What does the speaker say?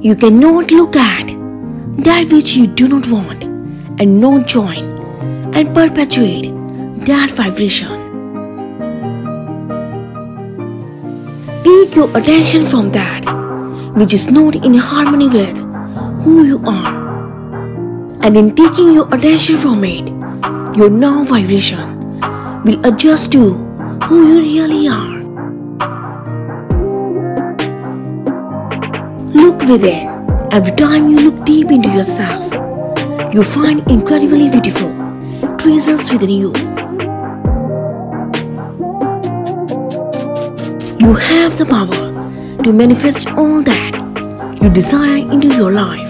You cannot look at that which you do not want and not join and perpetuate that vibration. Take your attention from that which is not in harmony with who you are. And in taking your attention from it, your now vibration will adjust to who you really are. Within. Every time you look deep into yourself, you find incredibly beautiful treasures within you. You have the power to manifest all that you desire into your life.